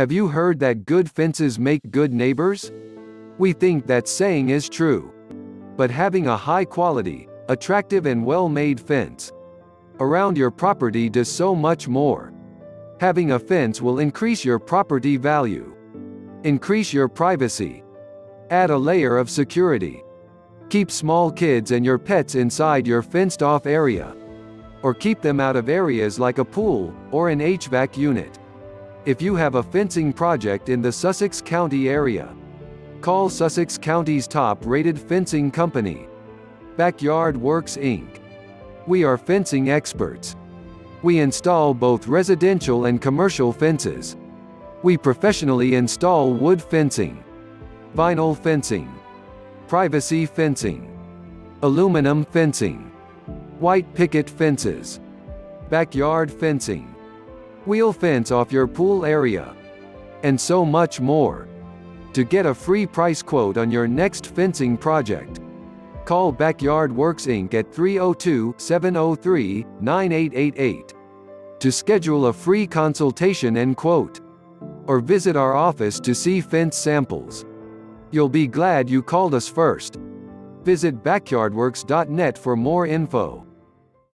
Have you heard that good fences make good neighbors? We think that saying is true. But having a high quality, attractive and well-made fence around your property does so much more. Having a fence will increase your property value. Increase your privacy. Add a layer of security. Keep small kids and your pets inside your fenced-off area. Or keep them out of areas like a pool, or an HVAC unit. If you have a fencing project in the Sussex County area, call Sussex County's top-rated fencing company, Backyard Works Inc. We are fencing experts. We install both residential and commercial fences. We professionally install wood fencing, vinyl fencing, privacy fencing, aluminum fencing, white picket fences, backyard fencing, wheel fence off your pool area, and so much more. To get a free price quote on your next fencing project, call Backyard Works Inc. at 302-703-9888 to schedule a free consultation and quote. Or visit our office to see fence samples. You'll be glad you called us first. Visit backyardworks.net for more info.